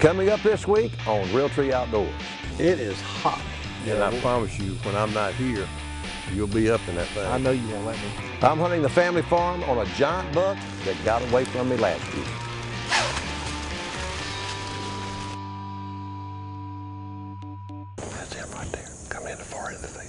Coming up this week on Realtree Outdoors. It is hot. And I promise you, when I'm not here, you'll be up in that thing. I know you won't let me. I'm hunting the family farm on a giant buck that got away from me last year. That's him right there, coming in the far end of the thing.